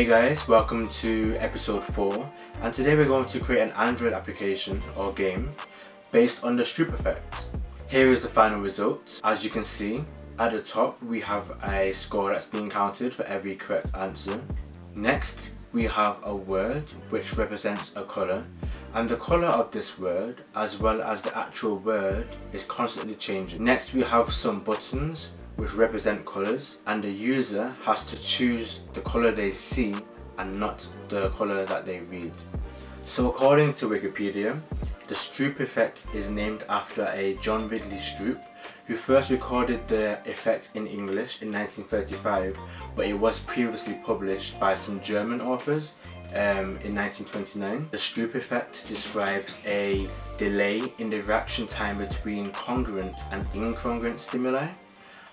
Hey guys, welcome to episode 4 and today we're going to create an Android application or game based on the Stroop effect. Here is the final result. As you can see, at the top we have a score that's being counted for every correct answer. Next, we have a word which represents a colour and the colour of this word as well as the actual word is constantly changing. Next we have some buttons which represent colours and the user has to choose the colour they see and not the colour that they read. So according to Wikipedia, the Stroop effect is named after a John Ridley Stroop who first recorded the effect in English in 1935 but it was previously published by some German authors um, in 1929. The Stroop effect describes a delay in the reaction time between congruent and incongruent stimuli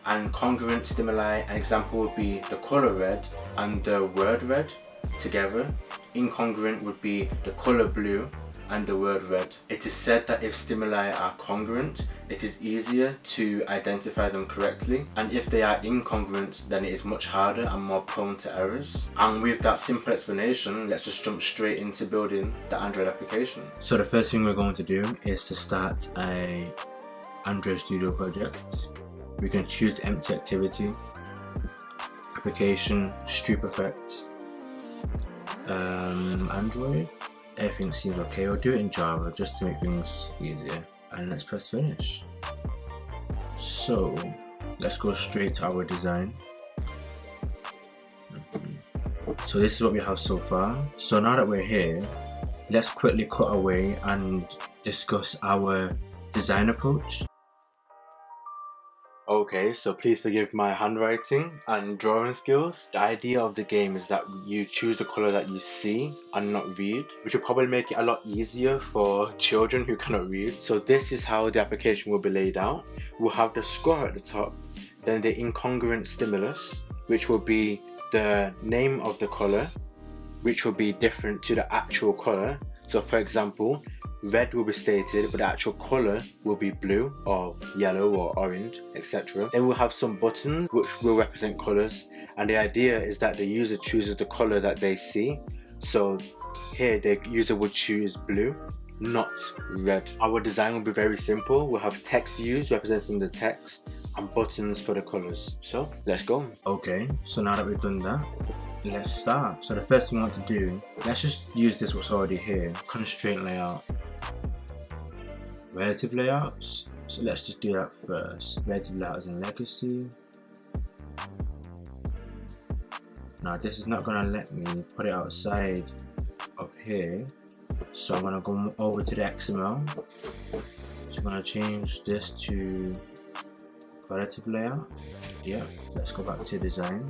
and congruent stimuli, an example would be the colour red and the word red together. Incongruent would be the colour blue and the word red. It is said that if stimuli are congruent, it is easier to identify them correctly and if they are incongruent then it is much harder and more prone to errors. And with that simple explanation, let's just jump straight into building the Android application. So the first thing we're going to do is to start a Android Studio project we can choose empty activity, application, Stroop effect, um, Android, everything seems okay. We'll do it in Java just to make things easier. And let's press finish. So let's go straight to our design. So this is what we have so far. So now that we're here, let's quickly cut away and discuss our design approach. Okay, so please forgive my handwriting and drawing skills. The idea of the game is that you choose the colour that you see and not read, which will probably make it a lot easier for children who cannot read. So this is how the application will be laid out. We'll have the score at the top, then the incongruent stimulus, which will be the name of the colour, which will be different to the actual colour. So for example, red will be stated but the actual color will be blue or yellow or orange etc then we'll have some buttons which will represent colors and the idea is that the user chooses the color that they see. So here the user would choose blue not red. Our design will be very simple. We'll have text views representing the text and buttons for the colors. So let's go. Okay so now that we've done that let's start. So the first thing we want to do let's just use this what's already here constraint layout relative layouts. So let's just do that first. Relative layouts and legacy. Now this is not gonna let me put it outside of here. So I'm gonna go over to the XML so I'm gonna change this to relative layout. Yeah let's go back to design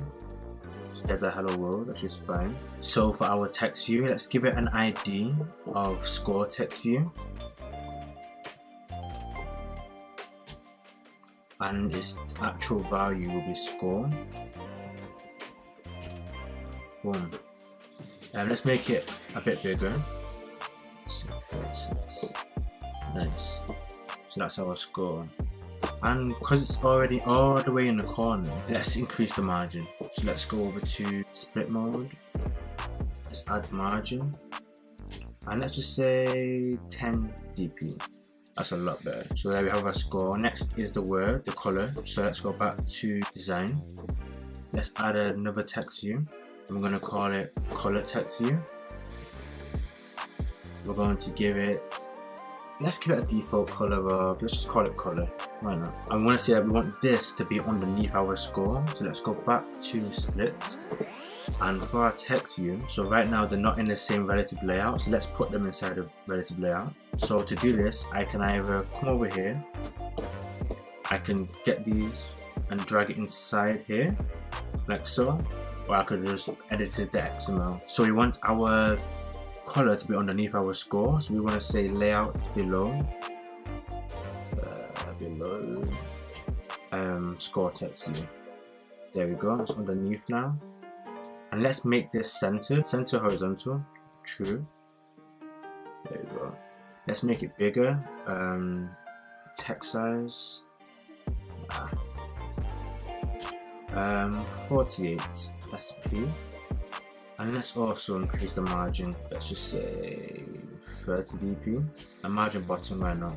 there's a hello world which is fine. So for our text view let's give it an id of score text view. And its actual value will be score. Boom. And let's make it a bit bigger. Nice. So that's our score and because it's already all the way in the corner let's increase the margin. So let's go over to split mode. Let's add margin. And let's just say 10 dp that's a lot better. So there we have our score. Next is the word the color. So let's go back to design. Let's add another text view. I'm going to call it color text view. We're going to give it let's give it a default color of let's just call it color why not? I want to say that we want this to be underneath our score. So let's go back to split. And for our text view so right now they're not in the same relative layout so let's put them inside of relative layout. So to do this i can either come over here i can get these and drag it inside here like so or i could just edit the xml so we want our color to be underneath our score so we want to say layout below uh, below um, score text view there we go it's underneath now and let's make this center center horizontal true there we go let's make it bigger. Um, text size. Ah. Um, 48 SP. And let's also increase the margin. Let's just say 30 dp. A margin button right now.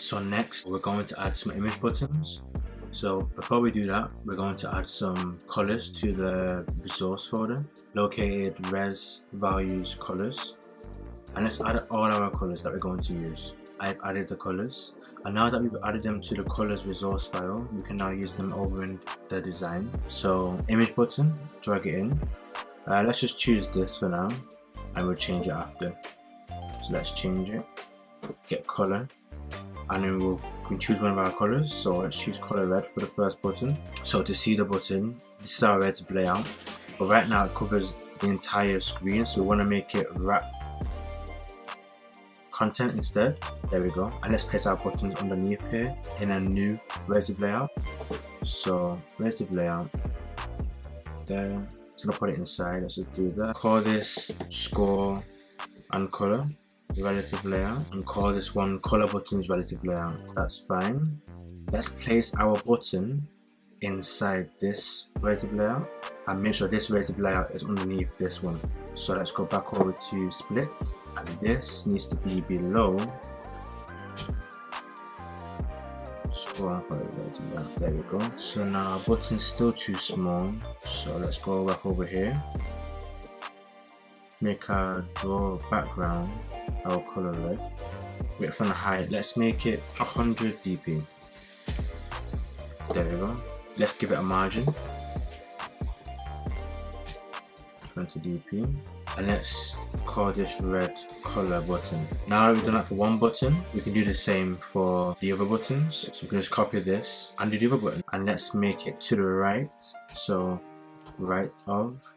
So next, we're going to add some image buttons. So before we do that, we're going to add some colors to the resource folder, located res values colors. And let's add all our colors that we're going to use. I've added the colors. And now that we've added them to the colors resource file, we can now use them over in the design. So image button, drag it in. Uh, let's just choose this for now and we'll change it after. So let's change it, get color, and then we'll we can choose one of our colors. So let's choose color red for the first button. So to see the button, this is our relative layout. But right now it covers the entire screen, so we want to make it wrap content instead. There we go. And let's place our buttons underneath here in a new relative layout. So relative layout there. Gonna put it inside. Let's just do that. Call this score and color relative layout and call this one color buttons relative layout. That's fine. Let's place our button inside this relative layout and make sure this relative layout is underneath this one. So let's go back over to split and this needs to be below There we go. So now our button's still too small. So let's go back over here. Make our draw background our color red. Width and height. Let's make it 100 dp there we go. Let's give it a margin. 20 dp and let's call this red color button now that we've done that for one button we can do the same for the other buttons so we can just copy this and do the other button and let's make it to the right so right of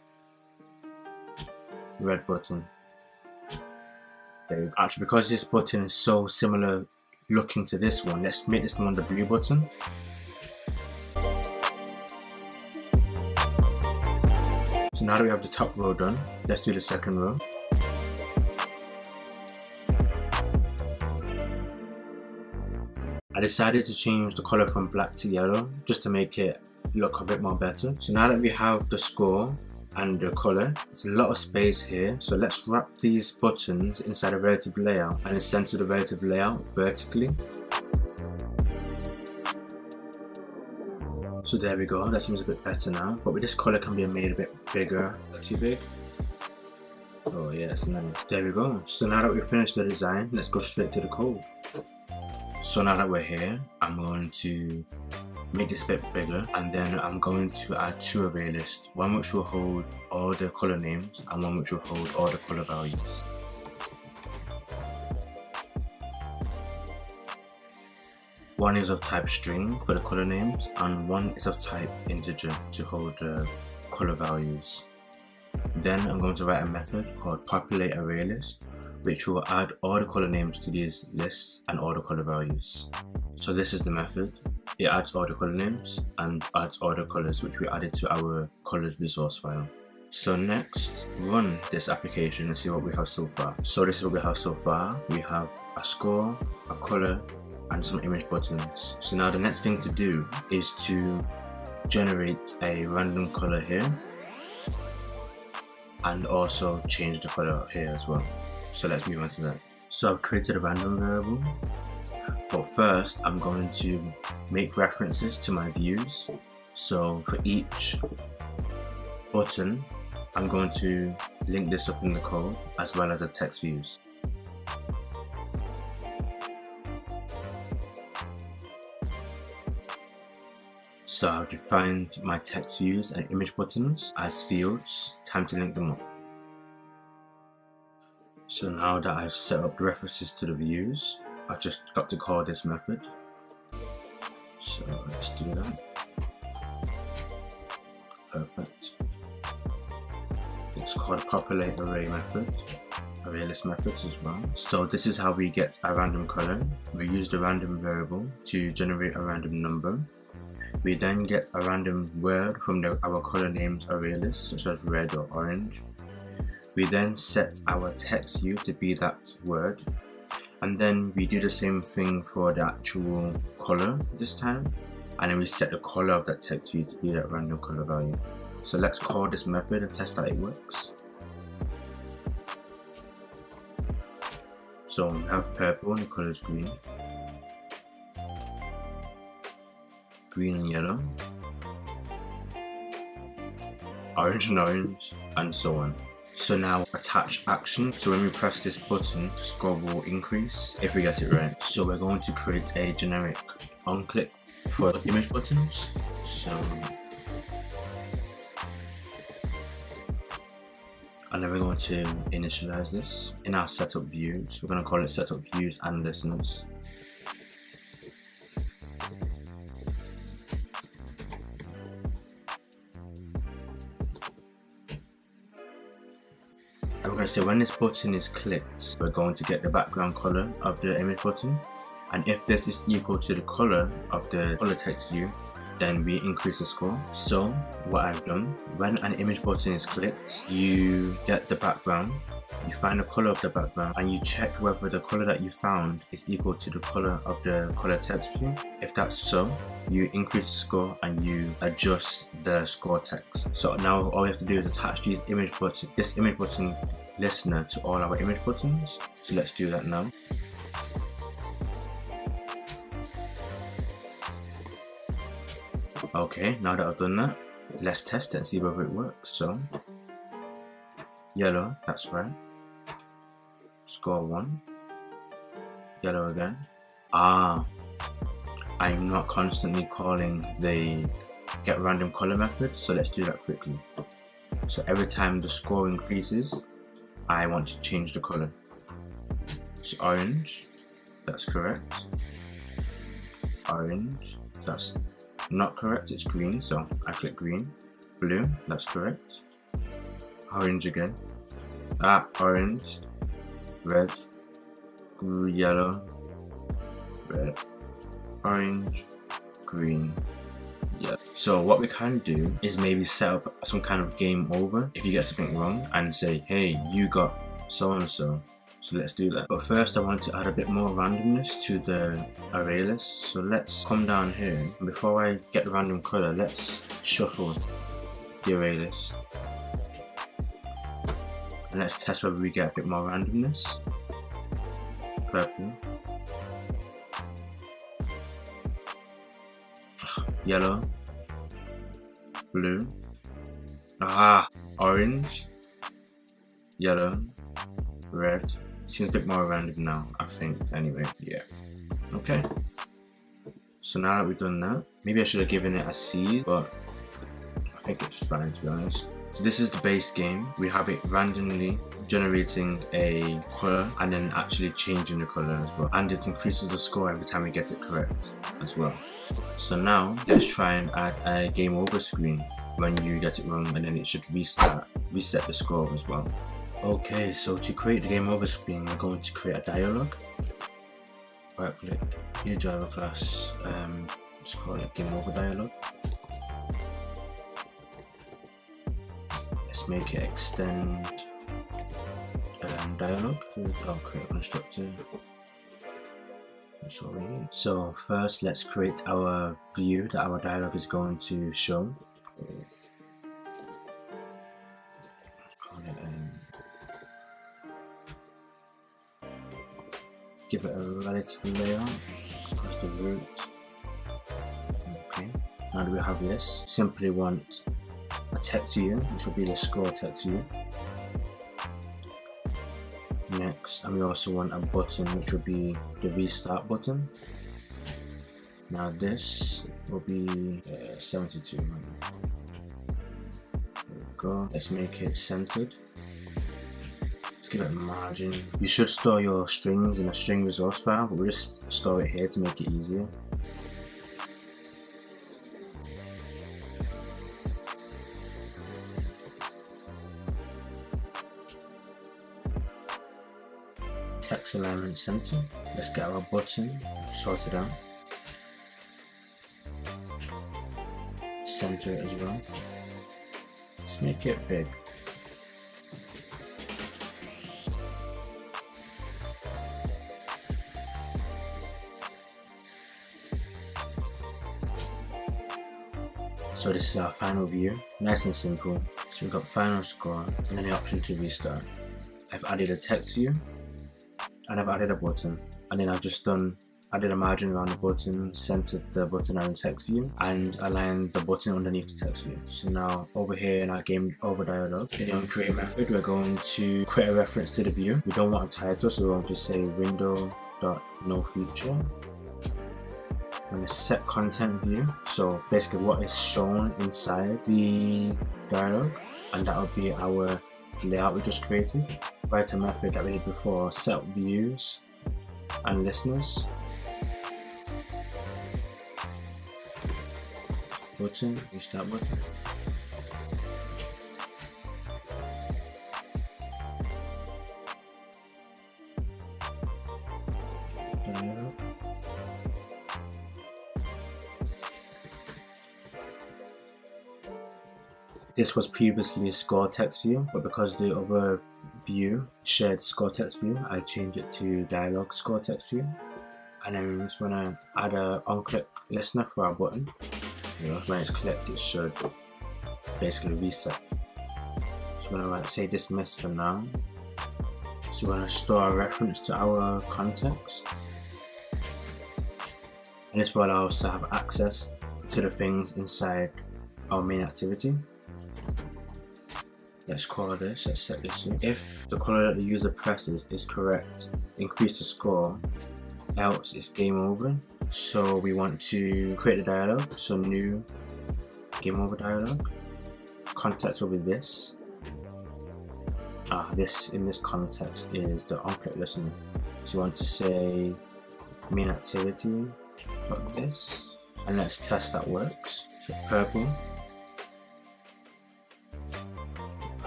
red button. There you go. Actually, because this button is so similar looking to this one, let's make this one the blue button. So now that we have the top row done, let's do the second row. I decided to change the color from black to yellow just to make it look a bit more better. So now that we have the score and the color. There's a lot of space here, so let's wrap these buttons inside a relative layout and then center the relative layout vertically. So there we go, that seems a bit better now, but with this color can be made a bit bigger, too big. Oh yes, nice. There we go. So now that we've finished the design, let's go straight to the code. So now that we're here, I'm going to make this a bit bigger and then I'm going to add two array lists, one which will hold all the color names and one which will hold all the color values. One is of type string for the color names and one is of type integer to hold the color values. Then I'm going to write a method called populate array list which will add all the color names to these lists and all the color values. So this is the method. It adds all the color names and adds all the colors which we added to our colors resource file. So next, run this application and see what we have so far. So this is what we have so far. We have a score, a color, and some image buttons. So now the next thing to do is to generate a random color here and also change the color here as well. So let's move on to that. So I've created a random variable, but first I'm going to make references to my views. So for each button, I'm going to link this up in the code as well as the text views. So I've defined my text views and image buttons as fields, time to link them up. So now that I've set up the references to the views, I've just got to call this method. So let's do that. Perfect. It's called populate array method, array list methods as well. So this is how we get a random color. We use the random variable to generate a random number. We then get a random word from the, our color names array list, such as red or orange. We then set our text view to be that word. And then we do the same thing for the actual color this time. And then we set the color of that text view to be that random color value. So let's call this method and test that it works. So we have purple and the color is green green and yellow orange and orange and so on so now attach action. So when we press this button, the score will increase if we get it right. So we're going to create a generic on click for the image buttons. So and then we're going to initialize this in our setup views. We're going to call it setup views and listeners. Say when this button is clicked, we're going to get the background color of the image button. And if this is equal to the color of the color text view, then we increase the score. So what I've done, when an image button is clicked, you get the background you find the color of the background and you check whether the color that you found is equal to the color of the color text view. If that's so, you increase the score and you adjust the score text. So now all you have to do is attach these image button, this image button listener to all our image buttons. So let's do that now. Okay, now that I've done that, let's test it and see whether it works. So, yellow, that's right. Score 1 yellow again. Ah I'm not constantly calling the get random color method so let's do that quickly. So every time the score increases I want to change the color. It's orange that's correct. Orange that's not correct it's green so I click green. Blue that's correct orange again ah orange red, yellow, red, orange, green, yeah. So what we can do is maybe set up some kind of game over if you get something wrong and say, hey, you got so and so. So let's do that. But first I want to add a bit more randomness to the array list. So let's come down here. Before I get the random color, let's shuffle the array list. Let's test whether we get a bit more randomness. Purple. Yellow. Blue. Ah, orange. Yellow. Red. Seems a bit more random now, I think. Anyway, yeah. Okay. So now that we've done that, maybe I should have given it a C, but I think it's fine to be honest. So this is the base game. We have it randomly generating a color and then actually changing the color as well. And it increases the score every time we get it correct as well. So now let's try and add a game over screen when you get it wrong and then it should restart, reset the score as well. Okay, so to create the game over screen, we're going to create a dialog. Right click, new Java class, um, let's call it game over make it extend um, dialog. I'll create a constructor. That's we need. So first let's create our view that our dialog is going to show. Um, give it a relative layout across the root. Okay, now that we have this, simply want a text view, which will be the score text view. Next, and we also want a button, which will be the restart button. Now this will be uh, 72. There we go. Let's make it centered. Let's give it a margin. You should store your strings in a string resource file, but we'll just store it here to make it easier. text alignment center. Let's get our button sorted out. Center it as well. Let's make it big. So this is our final view, nice and simple. So we've got final score and then the option to restart. I've added a text view and I've added a button and then I've just done added a margin around the button, centered the button around text view, and aligned the button underneath the text view. So now over here in our game over dialog, in the create method, we're going to create a reference to the view. We don't want a title, so we're going to say window dot no feature. And a set content view. So basically what is shown inside the dialog, and that will be our layout we just created. Write a method that we did before, set views and listeners button, restart button. This was previously a score text view, but because the other view shared score text view, I changed it to dialog score text view. And then we just want to add a on-click listener for our button you know, when it's clicked it should basically reset. So we're gonna say dismiss for now. So we're gonna store a reference to our context. And this will allow us to have access to the things inside our main activity. Let's call this, let's set this in. If the color that the user presses is correct, increase the score else it's game over. So we want to create a dialog. So new game over dialog. Context will be this. Ah, this in this context is the on-click listener. So you want to say main activity like this. And let's test that works. So purple.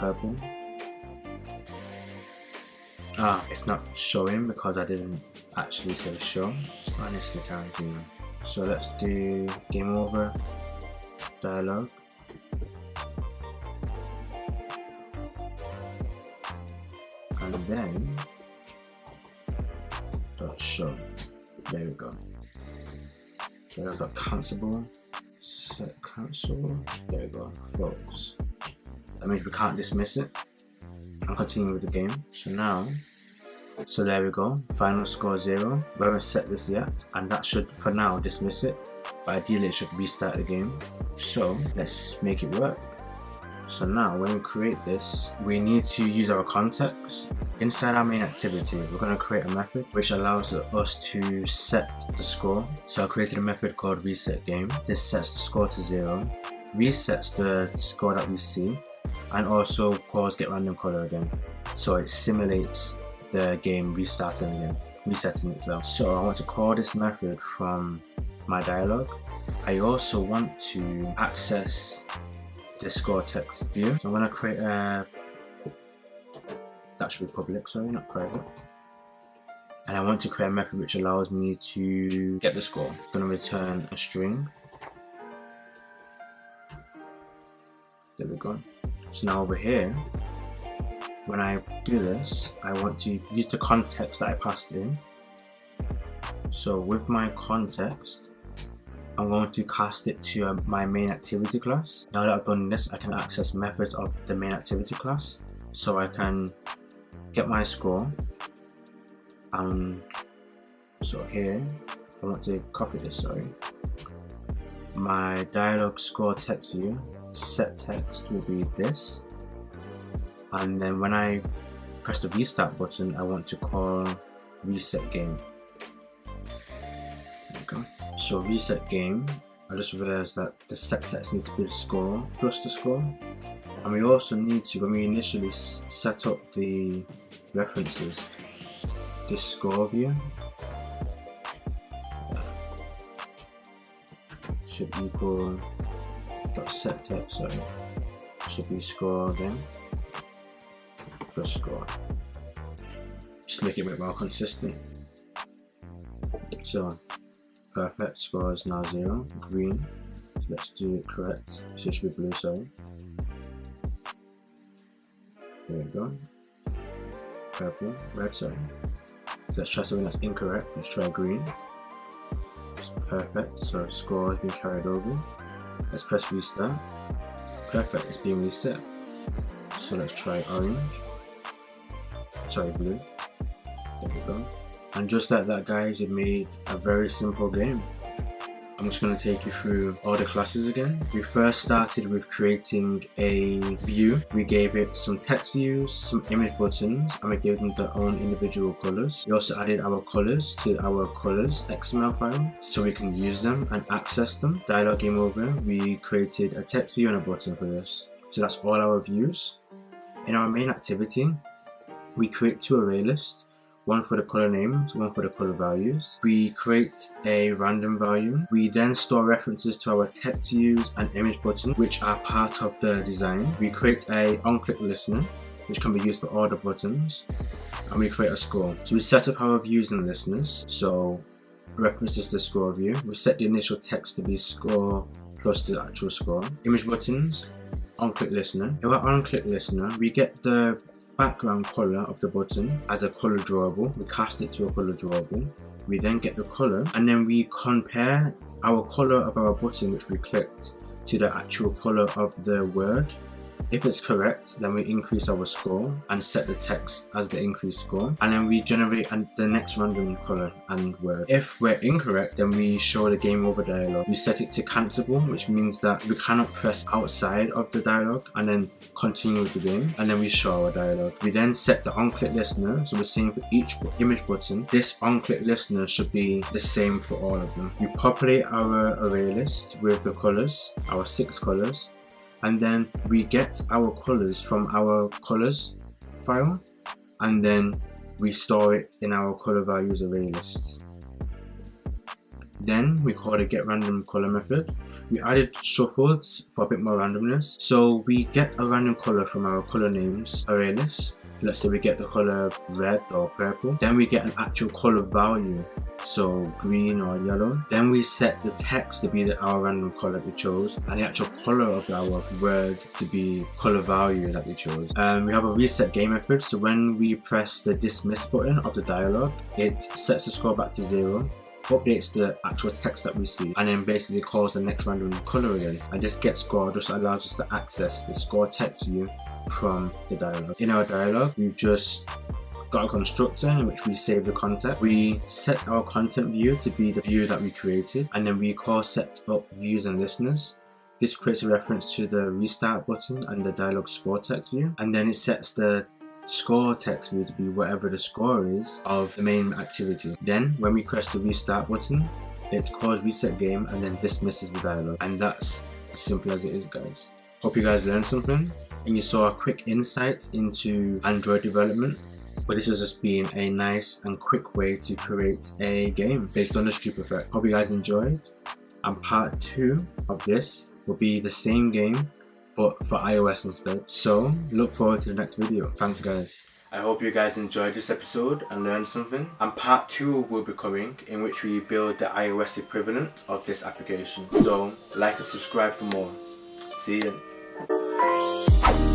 Purple. Ah, it's not showing because I didn't actually say show. So let's do game over, dialogue. And then dot show. There we go. So I've got cancelable, set cancel. There we go, false. That means we can't dismiss it and continue with the game. So now so there we go, final score 0. We haven't set this yet and that should for now dismiss it but ideally it should restart the game. So let's make it work. So now when we create this, we need to use our context. Inside our main activity, we're going to create a method which allows us to set the score. So I created a method called reset game. This sets the score to 0, resets the score that we see and also calls get random color again. So it simulates the game restarting again, resetting itself. So I want to call this method from my dialog. I also want to access the score text view. So I'm going to create a, that should be public, sorry, not private. And I want to create a method which allows me to get the score. I'm going to return a string. There we go. So now over here, when I do this, I want to use the context that I passed in. So with my context, I'm going to cast it to uh, my main activity class. Now that I've done this, I can access methods of the main activity class. So I can get my score. And so here, I want to copy this, sorry. My dialog score text view, set text will be this. And then when I press the restart button I want to call reset game. Okay. so reset game I just realized that the set text needs to be the score plus the score. And we also need to when we initially set up the references this score view should equal dot set text sorry should be score again plus score. Just make it a bit more consistent. So, perfect, score is now zero, green. So let's do it correct. So it should be blue, sorry. There we go. Purple, red, sorry. So let's try something that's incorrect. Let's try green. It's perfect, so score has been carried over. Let's press restart. Perfect, it's being reset. So let's try orange. Sorry, blue. There we go. And just like that guys, it made a very simple game. I'm just going to take you through all the classes again. We first started with creating a view. We gave it some text views, some image buttons, and we gave them their own individual colors. We also added our colors to our colors XML file so we can use them and access them. Dialog game over, we created a text view and a button for this. So that's all our views. In our main activity, we create two array lists one for the color names, one for the color values. We create a random value. We then store references to our text views and image button, which are part of the design. We create a on-click listener, which can be used for all the buttons, and we create a score. So we set up our views and listeners. So references to the score view. We set the initial text to be score plus the actual score. Image buttons, on-click listener. In our on-click listener, we get the background color of the button as a color drawable. We cast it to a color drawable. We then get the color and then we compare our color of our button which we clicked to the actual color of the word if it's correct, then we increase our score and set the text as the increased score. And then we generate the next random color and word. If we're incorrect, then we show the game over dialog. We set it to cancelable, which means that we cannot press outside of the dialog and then continue with the game. And then we show our dialog. We then set the on-click listener. So we're saying for each image button, this on-click listener should be the same for all of them. We populate our array list with the colors, our six colors, and then we get our colors from our colors file and then we store it in our color values array lists. Then we call the get random color method. We added shuffled for a bit more randomness. So we get a random color from our color names array list let's say we get the color red or purple. Then we get an actual color value. So green or yellow. Then we set the text to be the, our random color we chose and the actual color of our word to be color value that we chose. And we have a reset game method. So when we press the dismiss button of the dialog it sets the score back to zero updates the actual text that we see and then basically calls the next random color again and this get score just allows us to access the score text view from the dialog. In our dialog we've just got a constructor in which we save the content. We set our content view to be the view that we created and then we call set up views and listeners. This creates a reference to the restart button and the dialog score text view and then it sets the score text view to be whatever the score is of the main activity. Then when we press the restart button, it calls reset game and then dismisses the dialog. And that's as simple as it is guys. Hope you guys learned something and you saw a quick insight into Android development but this has just been a nice and quick way to create a game based on the Stroop effect. Hope you guys enjoyed and part 2 of this will be the same game but for iOS instead. So look forward to the next video. Thanks guys. I hope you guys enjoyed this episode and learned something. And part 2 will be coming in which we build the iOS equivalent of this application. So like and subscribe for more. See you.